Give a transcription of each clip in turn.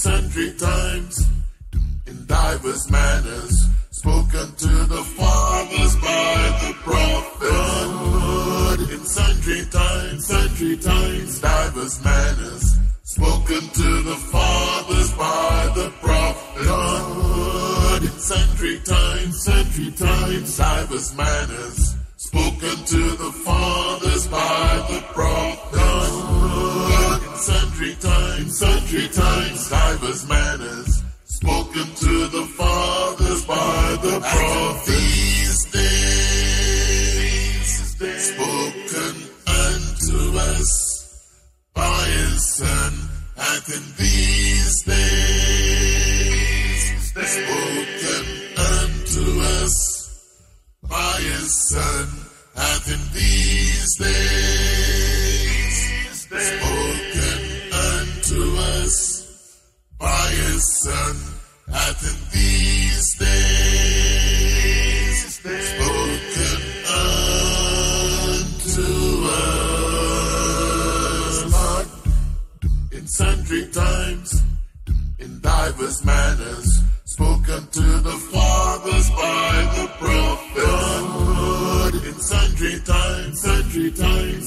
sundry times, in divers manners, spoken to the fathers by the prophet. In sundry times, sundry times, divers manners, spoken to the fathers by the prophet. In sundry times, sundry times, divers manners, spoken to the fathers by the prophet. In sundry times, sundry times, divers manners, spoken to the fathers by the prophets. These days, spoken unto us by his son, hath in these days spoken unto us by his son,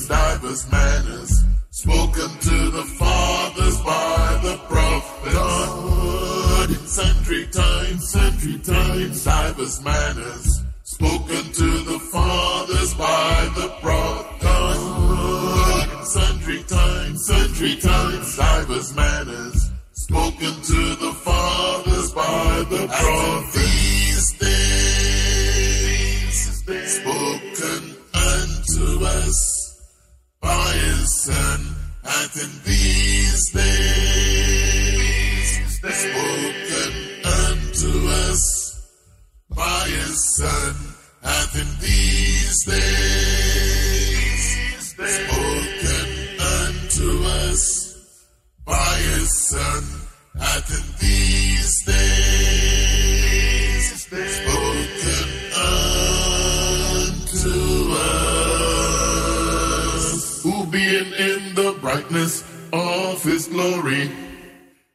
times, divers manners, spoken to the fathers by the prophet. In sundry times, sundry times, divers manners, spoken to the fathers by the prophet. In sundry times, sundry times, divers manners, spoken to the fathers by the prophet. Hath in being in the brightness of his glory,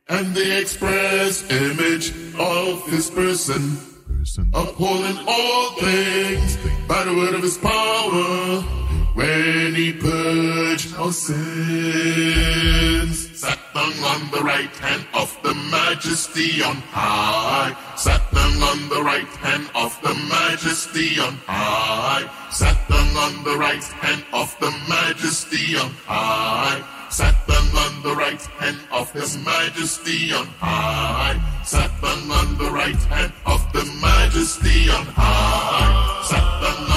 and the express image of his person, upholding all things by the word of his power, when he purged our sins, sat down on the right hand of the majesty on high, sat down on the right hand of the majesty on high, sat down on the right hand of the majesty on high. Sat down on the right hand of His Majesty on high. Sat down on the right hand of the Majesty on high. Sat down